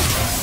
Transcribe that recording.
Let's.